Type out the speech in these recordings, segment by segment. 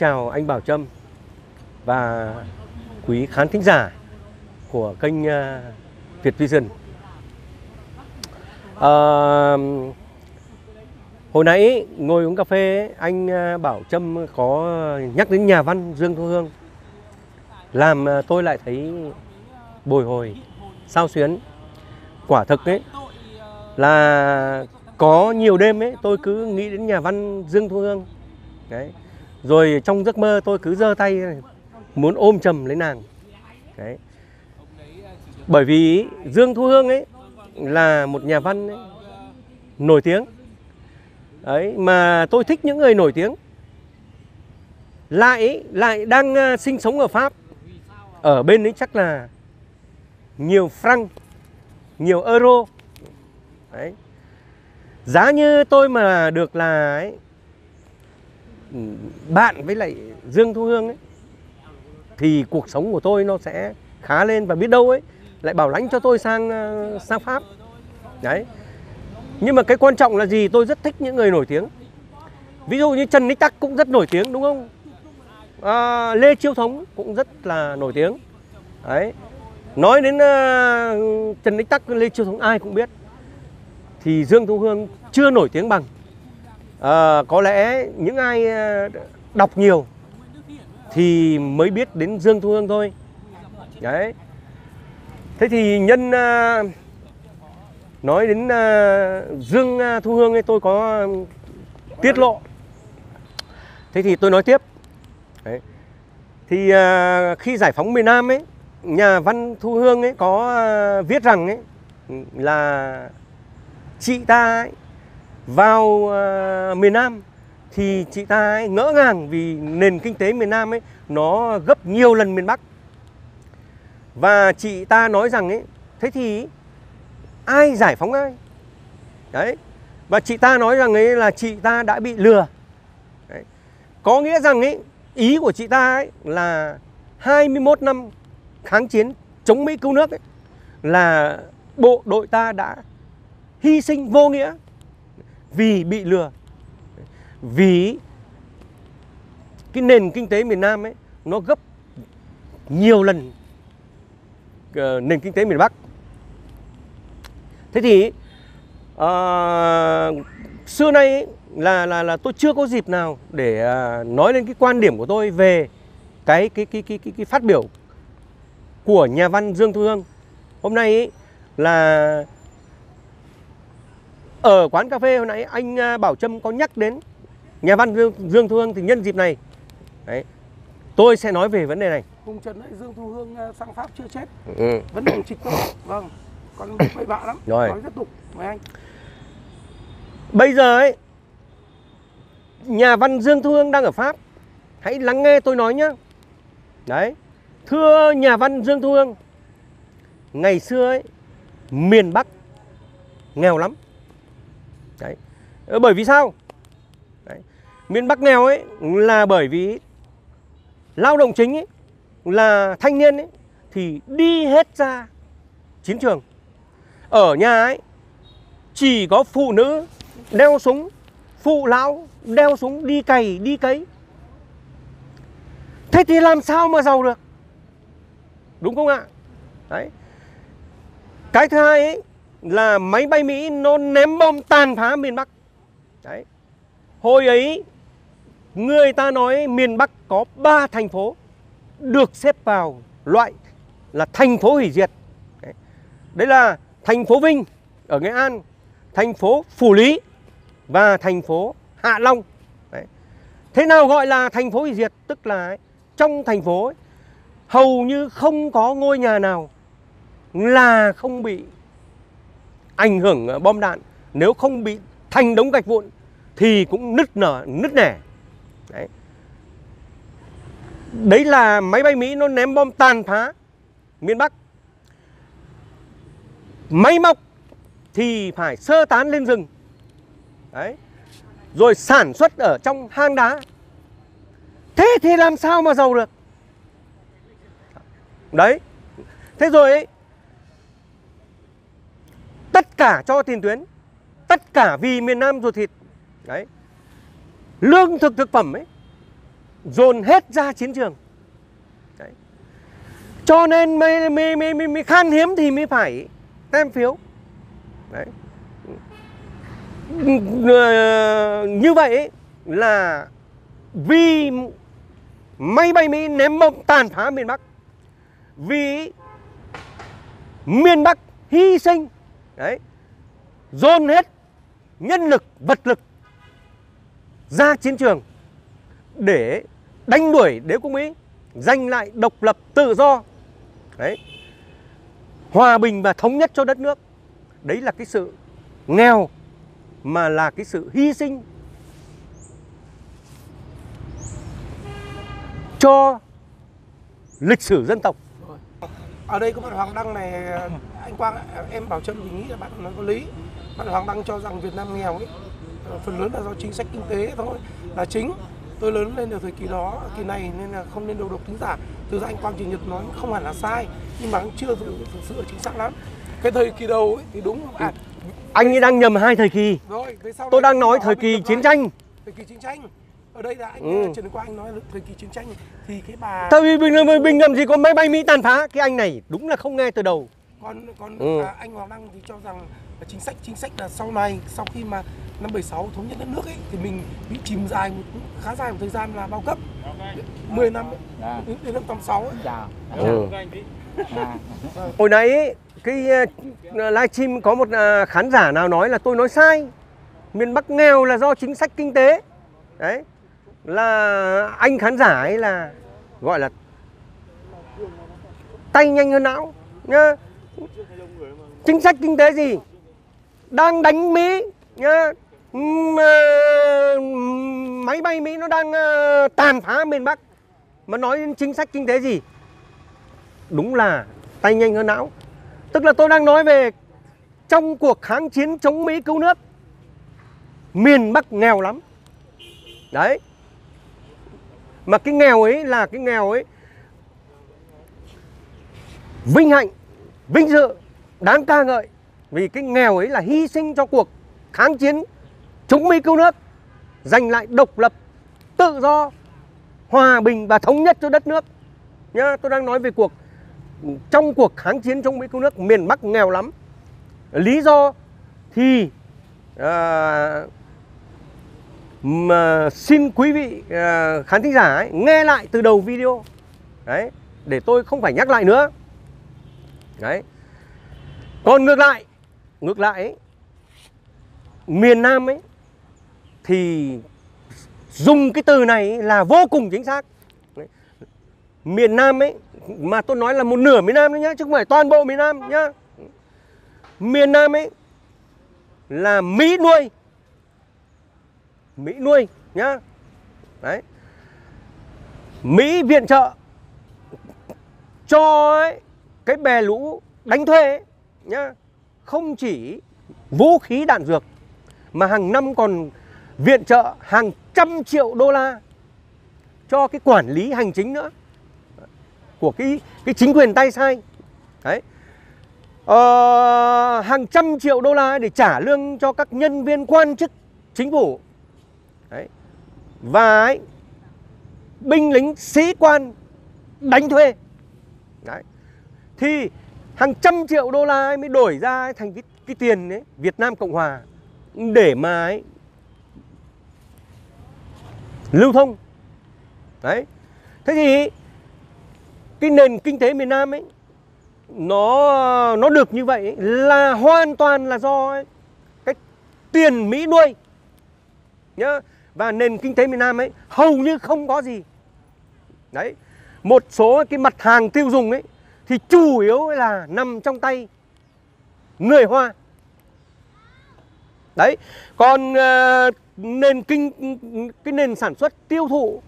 chào anh Bảo Trâm và quý khán thính giả của kênh à, Việt Vision. À, hồi nãy ngồi uống cà phê anh à, Bảo Trâm có nhắc đến nhà văn Dương Thu Hương. Làm à, tôi lại thấy bồi hồi sao xuyến. Quả thực ấy là có nhiều đêm ấy tôi cứ nghĩ đến nhà văn Dương Thu Hương. Đấy rồi trong giấc mơ tôi cứ giơ tay muốn ôm chầm lấy nàng. Đấy. Bởi vì Dương Thu Hương ấy là một nhà văn ấy, nổi tiếng. Ấy mà tôi thích những người nổi tiếng. Lại lại đang à, sinh sống ở Pháp. Ở bên ấy chắc là nhiều franc nhiều euro. Đấy. Giá như tôi mà được là ấy, bạn với lại Dương Thu Hương ấy thì cuộc sống của tôi nó sẽ khá lên và biết đâu ấy lại bảo lãnh cho tôi sang ờ, sang Pháp. Đấy. Nhưng mà cái quan trọng là gì? Tôi rất thích những người nổi tiếng. Ví dụ như Trần Ních Tắc cũng rất nổi tiếng đúng không? À, Lê Chiêu Thống cũng rất là nổi tiếng. Đấy. Nói đến uh, Trần Ních Tắc Lê Chiêu Thống ai cũng biết. Thì Dương Thu Hương chưa nổi tiếng bằng à, có lẽ những ai ờ, đọc nhiều thì mới biết đến Dương Thu Hương thôi. Đấy. Thế thì nhân à, nói đến à, Dương Thu Hương ấy tôi có tiết lộ. Thế thì tôi nói tiếp. Đấy. thì à, khi giải phóng miền Nam ấy nhà văn Thu Hương ấy có viết rằng ấy là chị ta ấy, vào uh, miền Nam thì chị ta ấy ngỡ ngàng vì nền kinh tế miền Nam ấy nó gấp nhiều lần miền Bắc. Và chị ta nói rằng ấy, thế thì ai giải phóng ai? Đấy. Và chị ta nói rằng ấy là chị ta đã bị lừa. Đấy. Có nghĩa rằng ấy ý của chị ta ấy là 21 năm kháng chiến chống Mỹ cứu nước ấy, là bộ đội ta đã hy sinh vô nghĩa vì bị lừa. Vì cái nền kinh tế miền Nam ấy nó gấp nhiều lần uh, nền kinh tế miền Bắc. Thế thì uh, xưa nay ấy, là là là tôi chưa có dịp nào để uh, nói lên cái quan điểm của tôi về cái cái cái cái cái, cái phát biểu của nhà văn Dương Thu Hương. Hôm nay ấy, là ở quán cà phê hồi nãy anh Bảo Trâm có nhắc đến nhà văn Dương, Thu Hương thì nhân dịp này đấy, tôi sẽ nói về vấn đề này. Hùng Trần ấy, Dương Thu Hương ờ, sang Pháp chưa chết. Ừ. Vấn đề trịch thôi. Vâng. Còn bậy bạ lắm. Rồi. Nói tiếp tục. Mời anh. Bây giờ ấy, nhà văn Dương Thu Hương đang ở Pháp. Hãy lắng nghe tôi nói nhé. Đấy. Thưa nhà văn Dương Thu Hương, ngày xưa ấy, miền Bắc nghèo lắm. Đấy. Ờ, bởi vì sao? miền Bắc nghèo ấy là bởi vì lao động chính ấy là thanh niên ấy thì đi hết ra chiến trường. Ở nhà ấy chỉ có phụ nữ đeo súng, phụ lão đeo súng đi cày, đi cấy. Thế thì làm sao mà giàu được? Đúng không ạ? Đấy. Cái thứ hai ấy là máy bay Mỹ nó ném bom tàn phá miền Bắc. Đấy. Hồi ấy Người ta nói miền Bắc có 3 thành phố được xếp vào loại là thành phố hủy diệt. Đấy, Đấy là thành phố Vinh ở Nghệ An, thành phố Phủ Lý và thành phố Hạ Long. Đấy. Thế nào gọi là thành phố hủy diệt? Tức là ấy, trong thành phố ấy, hầu như không có ngôi nhà nào là không bị ảnh hưởng ờ, bom đạn. Nếu không bị thành đống gạch vụn thì cũng nứt nở, nứt nẻ. Đấy. Đấy là máy bay Mỹ nó ném bom tàn phá miền Bắc. Máy móc thì phải sơ tán lên rừng. Đấy. Rồi sản xuất ở trong hang đá. Thế thì làm sao mà giàu được? Đấy. Thế rồi ấy, tất cả cho tiền tuyến, tất cả vì miền Nam ruột thịt. Đấy lương thực thực phẩm ấy dồn hết ra chiến trường Đấy. cho nên mới, mới, mới, mới, mới khan hiếm thì mới phải tem phiếu Đấy. Ờ, như vậy ấy, là vì máy bay Mỹ ném bom tàn phá miền Bắc vì miền Bắc hy sinh đấy. Dồn hết nhân lực, vật lực ra chiến trường để đánh đuổi đế quốc Mỹ, giành lại độc lập tự do. Đấy. Hòa bình và thống nhất cho đất nước. Đấy là cái sự nghèo mà là cái sự hy sinh cho lịch sử dân tộc. Ở đây có bạn Hoàng Đăng này anh Quang em bảo Trâm thì nghĩ là bạn nói có lý bạn Hoàng Đăng cho rằng Việt Nam nghèo ấy ờ, phần lớn là do chính sách kinh tế thôi là chính tôi lớn lên ở thời kỳ đó kỳ này nên là không nên đầu độc tính giả thực ra anh Quang Trường Nhật nói không hẳn là sai nhưng mà cũng chưa thực, thực sự chính xác lắm cái thời kỳ đầu ấy, thì đúng à, anh ấy đang nhầm hai thời kỳ rồi về sau tôi đang nói thời kỳ chiến tranh thời kỳ chiến tranh ở đây là anh Ừ. Trần Quang anh nói thời kỳ chiến tranh thì cái bà tại vì bình bình, gì có máy bay mỹ tàn phá cái anh này đúng là không nghe từ đầu còn còn Ừ. à, anh Hoàng Đăng thì cho rằng là chính sách chính sách là sau này sau khi mà năm 76 thống nhất đất nước ấy thì mình bị chìm dài một khá dài một thời gian là bao cấp. 10 năm ấy, Dạ. đến, đến năm 86 ấy. chào ừ. à, hồi nãy cái uh, livestream có một uh, khán giả nào nói là tôi nói sai. Miền bắc nghèo là do chính sách kinh tế. Đấy. Là anh khán giả ấy là gọi là tay nhanh hơn não nhá chính sách kinh tế gì? Đang đánh mỹ, nhá. Ừ, ờ, máy bay mỹ nó đang ờ, tàn phá miền bắc. Mà nói đến chính sách kinh tế gì? Đúng là tay nhanh hơn não. Tức là tôi đang nói về trong cuộc kháng chiến chống mỹ cứu nước. Miền bắc nghèo lắm. Đấy. Mà cái nghèo ấy là cái nghèo ấy vinh hạnh vinh dự đáng ca ngợi vì cái nghèo ấy là hy sinh cho cuộc kháng chiến chống mỹ cứu nước giành lại độc lập tự do hòa bình và thống nhất cho đất nước. Nhá tôi đang nói về cuộc trong cuộc kháng chiến chống mỹ cứu nước miền bắc nghèo lắm. Lý do thì à, mà xin quý vị à, khán thính giả ấy, nghe lại từ đầu video. Đấy để tôi không phải nhắc lại nữa đấy. Còn ngược lại ngược lại ấy, miền Nam ấy thì dùng cái từ này là vô cùng chính xác. Đấy. miền Nam ấy mà tôi nói là một nửa miền Nam đấy nhá chứ không phải toàn bộ miền Nam nhá. Miền Nam ấy là Mỹ nuôi. Mỹ nuôi nhá. Đấy. Mỹ viện trợ cho ấy, cái bè lũ đánh thuê ấy, nhá không chỉ vũ khí đạn dược mà hàng năm còn viện trợ hàng trăm triệu đô la cho cái quản lý hành chính nữa của cái cái chính quyền tay sai. Đấy. Ờ, hàng trăm triệu đô la để trả lương cho các nhân viên quan chức chính phủ. Đấy. Và ấy, binh lính sĩ quan đánh thuê. Đấy thì hàng trăm triệu đô la ấy mới đổi ra ấy thành cái cái tiền ấy Việt Nam Cộng Hòa. Để mà ấy lưu thông. Đấy. Thế thì cái nền kinh tế miền Nam ấy nó nó được như vậy ấy, là hoàn toàn là do ấy, cái tiền Mỹ nuôi. Nhá. Và nền kinh tế miền Nam ấy hầu như không có gì. Đấy. Một số cái mặt hàng tiêu dùng ấy thì chủ yếu là nằm trong tay người Hoa. Đấy còn uh, nền kinh cái nền sản xuất tiêu thụ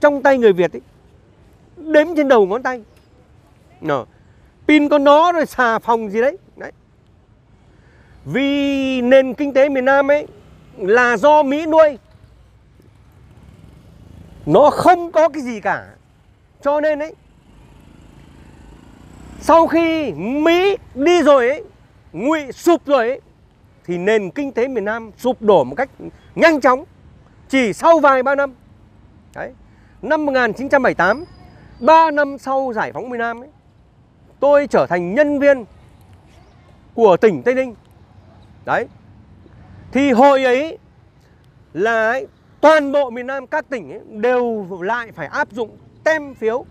trong tay người Việt ấy đếm trên đầu ngón tay. Nó pin con nó rồi xà phòng gì đấy đấy. Vì nền kinh tế miền Nam ấy là do Mỹ nuôi. Nó không có cái gì cả. Cho nên ấy sau khi Mỹ đi rồi ấy ngụy sụp rồi ấy thì nền kinh tế miền Nam sụp đổ một cách nhanh chóng chỉ sau vài ba năm Đấy. Năm 1978, 3 năm sau giải phóng miền Nam ấy, tôi trở thành nhân viên của tỉnh Tây Ninh. Đấy. Thì hồi ấy là ấy, toàn bộ miền Nam các tỉnh ấy, đều lại phải áp dụng tem phiếu.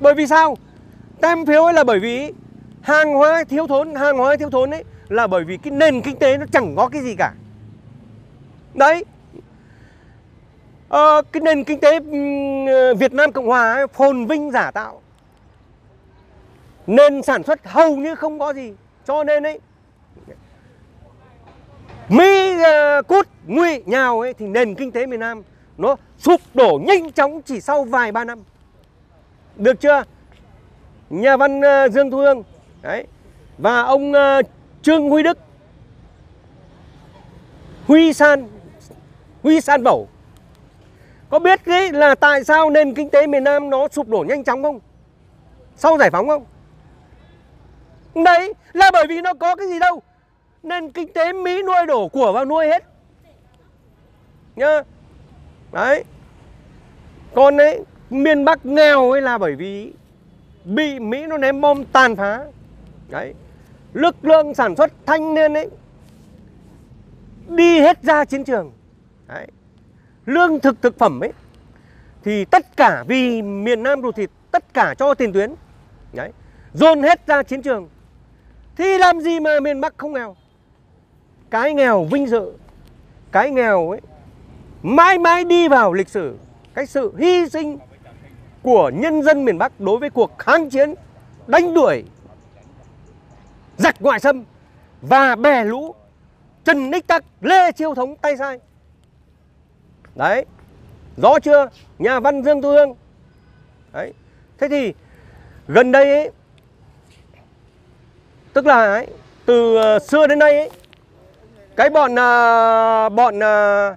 Bởi vì sao? Tem phiếu ấy là bởi vì hàng hóa thiếu thốn, hàng hóa thiếu thốn ấy là bởi vì cái nền kinh tế nó chẳng có cái gì cả. Đấy. Ờ, cái nền kinh tế Việt Nam Cộng Hòa ấy, phồn vinh giả tạo. Nền sản xuất hầu như không có gì. Cho nên ấy Mỹ uh, cút ngụy nhào ấy thì nền kinh tế miền Nam nó sụp đổ nhanh chóng chỉ sau vài ba năm. Được chưa? Nhà văn ờ, Dương Thu Hương. Đấy. Và ông ờ, Trương Huy Đức. Huy San Huy San Bẩu. Có biết đấy là tại sao nền kinh tế miền Nam nó sụp đổ nhanh chóng không? Sau giải phóng không? Đấy, là bởi vì nó có cái gì đâu. Nền kinh tế Mỹ nuôi đổ của vào nuôi hết. Nhá. Đấy. Còn đấy miền Bắc nghèo ấy là bởi vì Bị Mỹ nó ném bom tàn phá. Đấy. Lực lượng sản xuất thanh niên ấy Đi hết ra chiến trường. Đấy. Lương thực thực phẩm ấy Thì tất cả, vì miền Nam ruột thịt, Tất cả cho tiền tuyến. Đấy. Dồn hết ra chiến trường. Thì làm gì mà miền Bắc không nghèo? Cái nghèo vinh dự, Cái nghèo ấy Mãi mãi đi vào lịch sử, Cái sự hy sinh của nhân dân miền Bắc Đối với cuộc kháng chiến Đánh đuổi Giặc ngoại xâm Và bè lũ Trần Ních Tắc Lê Chiêu Thống tay sai. Đấy Rõ chưa? Nhà văn Dương Thu Hương. Đấy Thế thì Gần đây ấy Tức là ấy, từ ờ, xưa đến nay ấy, cái bọn ờ, bọn ờ,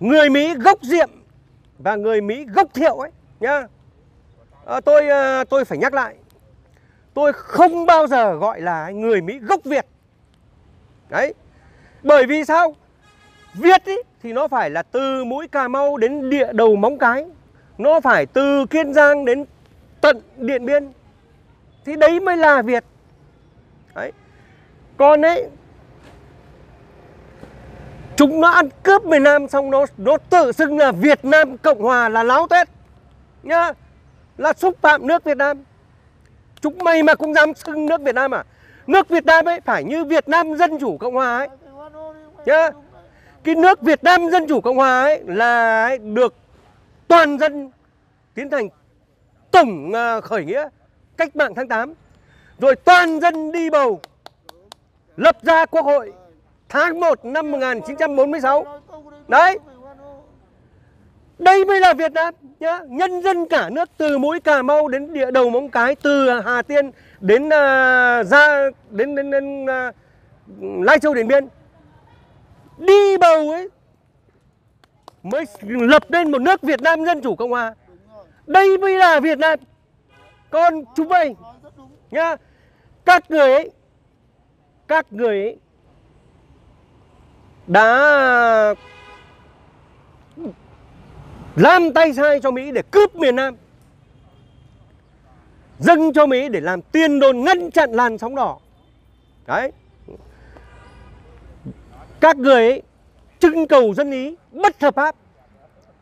người Mỹ gốc Diệm và người Mỹ gốc Thiệu ấy nhá. À, tôi à, tôi phải nhắc lại. Tôi không bao giờ gọi là người Mỹ gốc Việt. Đấy. Bởi vì sao? Việt ý, thì nó phải là từ mũi Cà Mau đến địa đầu Móng Cái. Nó phải từ Kiên Giang đến tận Điện Biên. Thì đấy mới là Việt. Đấy. Còn ấy Chúng nó ăn cướp miền Nam xong nó nó tự xưng là Việt Nam Cộng Hòa là láo tết Nhá. Là xúc phạm nước Việt Nam. Chúng mày mà cũng dám xưng nước Việt Nam à? Nước Việt Nam ấy phải như Việt Nam Dân Chủ Cộng Hòa ấy Nhá. Cái nước Việt Nam Dân Chủ Cộng Hòa ấy là ấy, được toàn dân tiến hành tổng à, khởi nghĩa cách mạng tháng 8 rồi toàn dân đi bầu lập ra quốc hội tháng 1 năm 1946 đấy. Đây mới là Việt Nam nhá. Nhân dân cả nước từ mũi Cà Mau đến địa đầu Móng Cái từ Hà Tiên đến uh, ra đến đến, đến uh, Lai Châu Điện Biên. Đi bầu ấy mới lập nên một nước Việt Nam Dân Chủ Cộng Hòa. Đây mới là Việt Nam. Còn chúng mày nhá. Các người ấy các người ấy đã làm tay sai cho Mỹ để cướp miền Nam dâng cho Mỹ để làm tiên đồn ngăn chặn làn sóng đỏ đấy các người ấy trưng cầu dân ý bất hợp pháp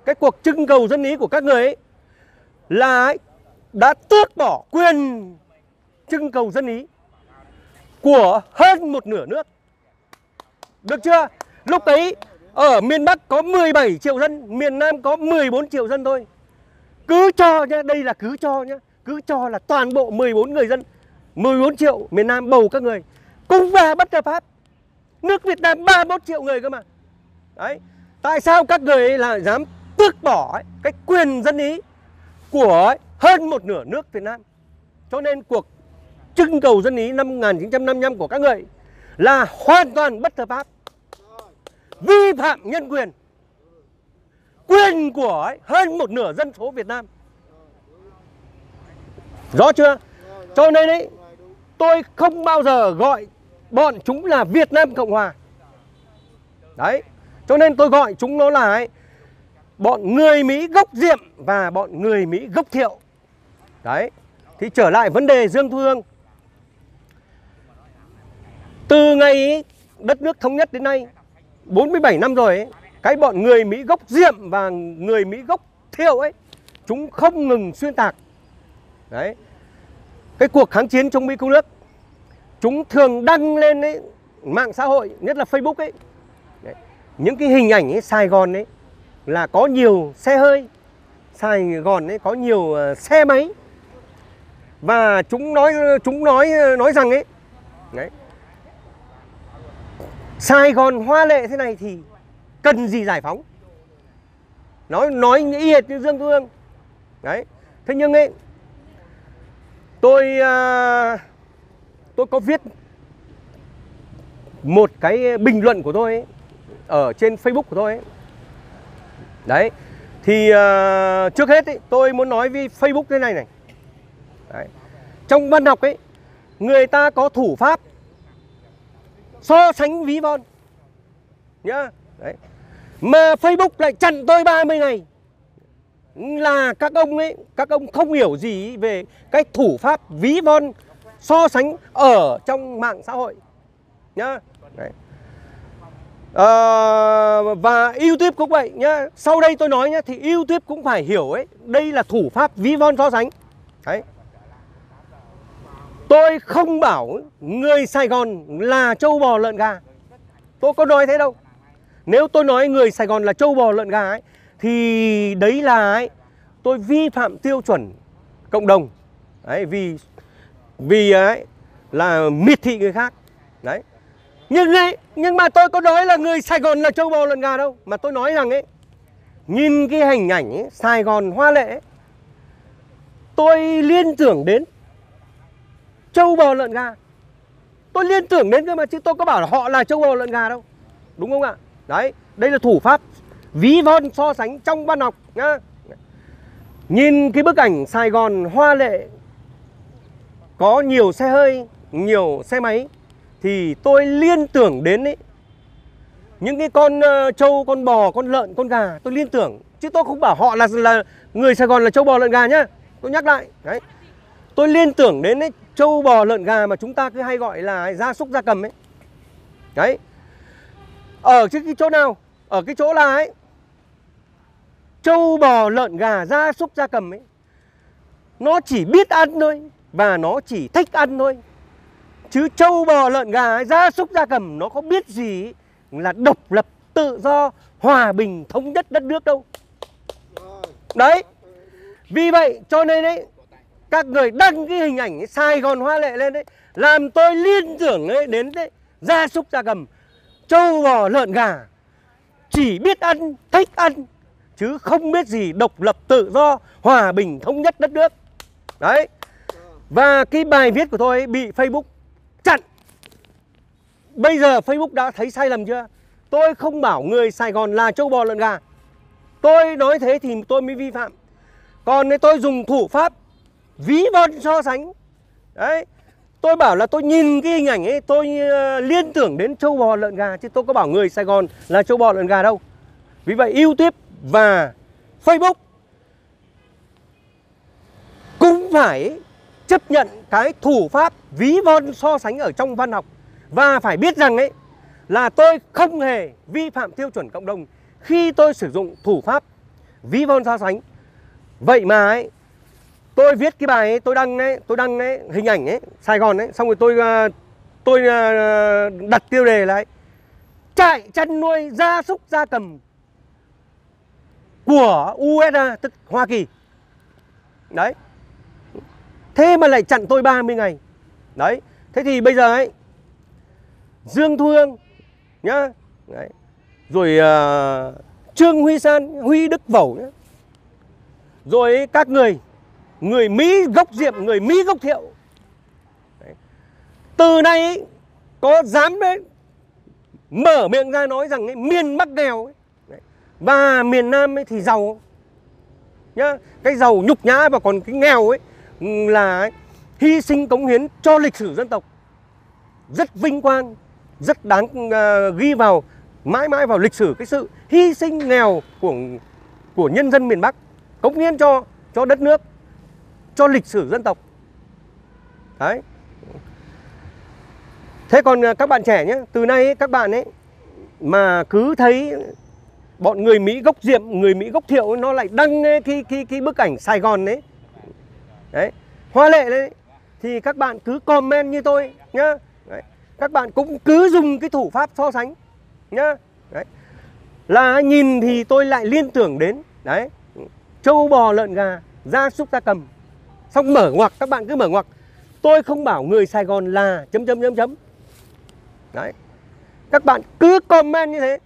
cái cuộc trưng cầu dân ý của các người ấy là ấy, đã tước bỏ quyền trưng cầu dân ý của hơn một nửa nước. Được chưa? Lúc ấy ở miền Bắc có 17 triệu dân, miền Nam có 14 triệu dân thôi. Cứ cho nhá, đây là cứ cho nhá, cứ cho là toàn bộ 14 người dân, 14 triệu miền Nam bầu các người cũng về bất hợp pháp. Nước Việt Nam 31 triệu người cơ mà. Đấy. Tại sao các người ấy là dám tước bỏ ấy, cái quyền dân ý của ấy, hơn một nửa nước Việt Nam? Cho nên cuộc trưng cầu dân ý năm 1955 của các người là hoàn toàn bất hợp pháp vi phạm nhân quyền quyền của ấy, hơn một nửa dân số Việt Nam rõ chưa cho nên ấy tôi không bao giờ gọi bọn chúng là Việt Nam Cộng Hòa đấy cho nên tôi gọi chúng nó là ấy, bọn người Mỹ gốc Diệm và bọn người Mỹ gốc Thiệu. Đấy. Thì trở lại vấn đề Dương Thu Hương. Từ ngày đất nước thống nhất đến nay 47 năm rồi ấy, cái bọn người Mỹ gốc Diệm và người Mỹ gốc Thiệu ấy chúng không ngừng xuyên tạc. Đấy. Cái cuộc kháng chiến chống Mỹ cứu nước chúng thường đăng lên ấy, mạng xã hội, nhất là Facebook ấy. Đấy. Những cái hình ảnh ấy Sài Gòn ấy là có nhiều xe hơi, Sài Gòn ấy có nhiều uh, xe máy. Và chúng nói chúng nói ờ, nói rằng ấy đấy, Sài Gòn hoa lệ thế này thì cần gì giải phóng? Nói nói y hệt như Dương Thu Hương. Đấy. Thế nhưng ấy tôi à, tôi có viết một cái bình luận của tôi ấy, ở trên Facebook của tôi ấy. đấy. Thì à, trước hết ấy, tôi muốn nói với Facebook thế này này. Đấy. trong văn học ấy người ta có thủ pháp so sánh ví von. Nhá. Đấy. Mà Facebook lại chặn tôi 30 ngày. Là các ông ấy các ông không hiểu gì về cái thủ pháp ví von so sánh ở trong mạng xã hội. Nhá. Đấy. À, và YouTube cũng vậy nhá. Sau đây tôi nói nhá thì YouTube cũng phải hiểu ấy đây là thủ pháp ví von so sánh. Đấy. Tôi không bảo người Sài Gòn là châu bò lợn gà. Tôi có nói thế đâu. Nếu tôi nói người Sài Gòn là châu bò lợn gà ấy Thì đấy là ấy, tôi vi phạm tiêu chuẩn cộng đồng. Đấy, Vì vì ấy là miệt thị người khác. Đấy. Nhưng ấy, nhưng mà tôi có nói là người Sài Gòn là châu bò lợn gà đâu. Mà tôi nói rằng ấy Nhìn cái hình ảnh ấy, Sài Gòn hoa lệ ấy, Tôi liên tưởng đến Châu bò lợn gà. Tôi liên tưởng đến cơ mà chứ tôi có bảo là họ là châu bò lợn gà đâu. Đúng không ạ? Đấy đây là thủ pháp ví von so sánh trong văn học nhá. Nhìn cái bức ảnh Sài Gòn hoa lệ Có nhiều xe hơi Nhiều xe máy Thì tôi liên tưởng đến ấy Những cái con uh, trâu, con bò, con lợn, con gà Tôi liên tưởng. Chứ tôi không bảo họ là là người Sài Gòn là trâu bò lợn gà nhá. Tôi nhắc lại Đấy. Tôi liên tưởng đến ấy, trâu bò lợn gà mà chúng ta cứ hay gọi là gia súc gia cầm ấy. Đấy. Ở cái, cái chỗ nào? Ở cái chỗ là ấy trâu bò lợn gà gia súc gia cầm ấy nó chỉ biết ăn thôi và nó chỉ thích ăn thôi. Chứ trâu bò lợn gà ấy, gia súc gia cầm nó có biết gì là độc lập tự do hòa bình thống nhất đất nước đâu. Đấy. Vì vậy cho nên đấy các người đăng cái hình ảnh Sài Gòn hoa lệ lên đấy, làm tôi liên tưởng ấy đến đấy gia súc gia cầm, trâu bò lợn gà. Chỉ biết ăn, thích ăn, chứ không biết gì độc lập tự do, hòa bình thống nhất đất nước. Đấy. Và cái bài viết của tôi ấy bị Facebook chặn. Bây giờ Facebook đã thấy sai lầm chưa? Tôi không bảo người Sài Gòn là trâu bò lợn gà. Tôi nói thế thì tôi mới vi phạm. Còn nếu tôi dùng thủ pháp ví von so sánh. Đấy, tôi bảo là tôi nhìn cái hình ảnh ấy, tôi ờ, liên tưởng đến châu bò lợn gà, chứ tôi có bảo người Sài Gòn là châu bò lợn gà đâu. Vì vậy YouTube và Facebook cũng phải chấp nhận cái thủ pháp ví von so sánh ở trong văn học. Và phải biết rằng ấy, là tôi không hề vi phạm tiêu chuẩn cộng đồng khi tôi sử dụng thủ pháp ví von so sánh. Vậy mà ấy tôi viết cái bài ấy, tôi đăng ấy, tôi đăng ấy, hình ảnh ấy, Sài Gòn ấy, xong rồi tôi ờ, tôi ờ, đặt tiêu đề lại trại chăn nuôi gia súc gia cầm của USA tức Hoa Kỳ. Đấy. Thế mà lại chặn tôi 30 ngày. Đấy. Thế thì bây giờ ấy Dương Thu Hương nhá. Đấy. Rồi uh, Trương Huy San, Huy Đức Vẩu nhá. Rồi các người người Mỹ gốc Diệm, người Mỹ gốc Thiệu. Đấy. Từ nay có dám đấy, mở miệng ra nói rằng ấy, miền Bắc nghèo ấy, đấy. và miền Nam ấy thì giàu nhá cái giàu nhục nhã và còn cái nghèo ấy ừ, là ấy, hy sinh cống hiến cho lịch sử dân tộc rất vinh quang rất đáng uh, ghi vào mãi mãi vào lịch sử cái sự hy sinh nghèo của của nhân dân miền Bắc cống hiến cho cho đất nước cho lịch sử dân tộc. Đấy. Thế còn à, các bạn trẻ nhé từ nay ấy, các bạn ấy mà cứ thấy bọn người Mỹ gốc diệm người Mỹ gốc thiệu ấy, nó lại đăng ấy, cái cái cái bức ảnh Sài Gòn đấy đấy hoa lệ đấy. Thì các bạn cứ comment như tôi nhá. Đấy. các bạn cũng cứ dùng cái thủ pháp so sánh nhá. Đấy. Là nhìn thì tôi lại liên tưởng đến đấy trâu bò lợn gà gia súc gia cầm xong mở ngoặc các bạn cứ mở ngoặc. Tôi không bảo người Sài Gòn là chấm chấm chấm chấm. Đấy. Các bạn cứ comment như thế.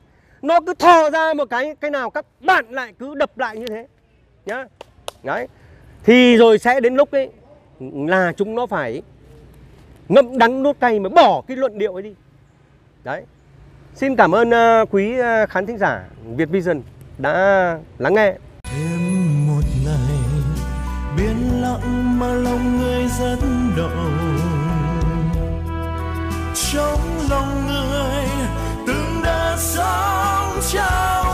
Nó cứ thò ra một cái cái nào các bạn lại cứ đập lại như thế. Nhá. Đấy. Thì rồi sẽ đến lúc ấy là chúng nó phải ngậm đắng nuốt cay mà bỏ cái luận điệu ấy đi. Đấy. Xin cảm ơn uh, quý uh, khán thính giả Việt Vision đã lắng nghe. Mà lòng người rất động trong lòng người từng đã sống trao